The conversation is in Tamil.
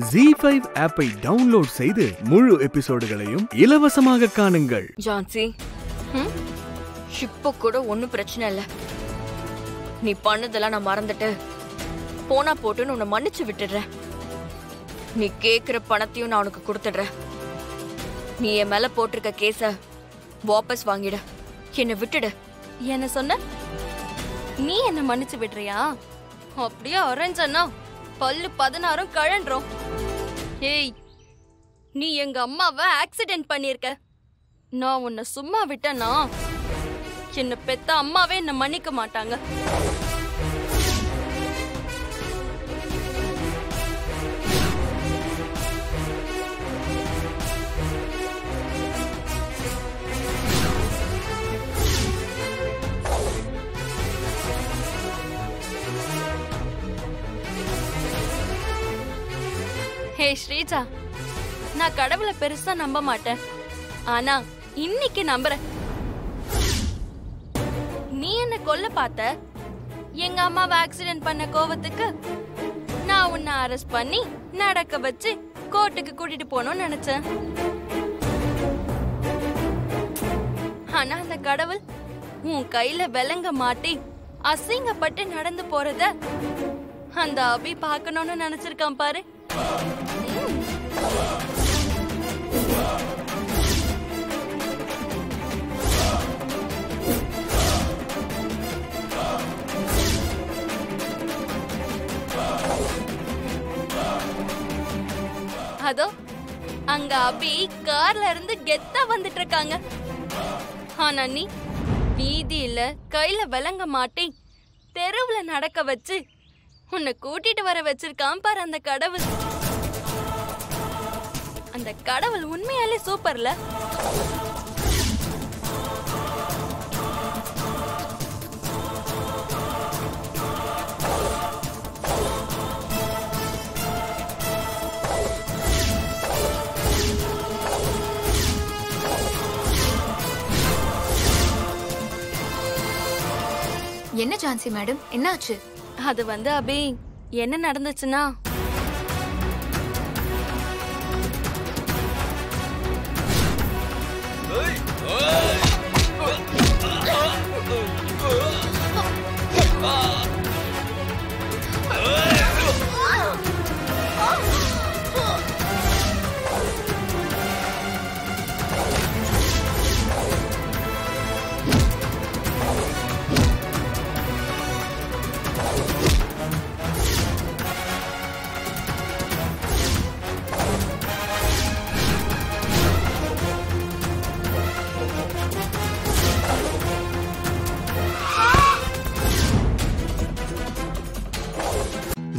ஜி ஃபைவ் ஆப்பை டவுன்லோட் செய்து முழு எபிசோடுகளையும் இலவசமாக காணுங்கள். ஜான்சி ம்? இப்ப கூட ஒன்னும் பிரச்சனை இல்ல. நீ பண்ணதெல்லாம் நான் மறந்துட்டு போனா போட்டுன்னு உன்னை மன்னிச்சு விட்டுடுறேன். நீ கேக்குற பணத்தையும் நான் உனக்கு கொடுத்துடுறேன். நீ என் மேல போட்டிருக்க கேஸ வாபஸ் வாங்கிடு. என்னை விட்டுடு. என்ன சொன்ன? நீ என்ன மன்னிச்சு விடுறியா? அப்படியே அரஞ்சனா பல்லு பதினாறும் கழன்றோம். ஏய் நீ எங்க அம்மாவை ஆக்சிடென்ட் பண்ணிருக்க. நான் உன்னை சும்மா விட்டேனா? என்ன பெத்த அம்மாவே என்ன மன்னிக்க மாட்டாங்க. ஹே ஸ்ரீஜா. நான் கடவுளை பெருசா நம்ப மாட்டேன். ஆனா இன்னைக்கு நம்புறேன். நீ என்ன கொல்ல பார்த்த? எங்க அம்மாவை ஆக்சிடென்ட் பண்ண கோவத்துக்கு நான் உன்னை அரெஸ்ட் பண்ணி நடக்க வச்சு கோர்ட்டுக்கு கூட்டிட்டு போகணும்னு நினைச்சேன். ஆனா அந்த கடவுள் உன் கையில விலங்க மாட்டி அசிங்கப்பட்டு நடந்து போறத அந்த அபி பார்க்கணும்னு நினைச்சிருக்கான் பாரு. அதோ அங்க அபி கார்ல இருந்து கெத்தா வந்துட்டு இருக்காங்க ஆனா நீ வீதியில கையில விளங்க மாட்டி தெருவுல நடக்க வச்சு உன்னை கூட்டிட்டு வர வச்சிருக்கான் பாரு அந்த கடவுள். அந்த கடவுள் உண்மையாலே சூப்பர்ல. என்ன ஜான்சி மேடம்? என்னாச்சு? அது வந்து அபி என்ன நடந்துச்சுன்னா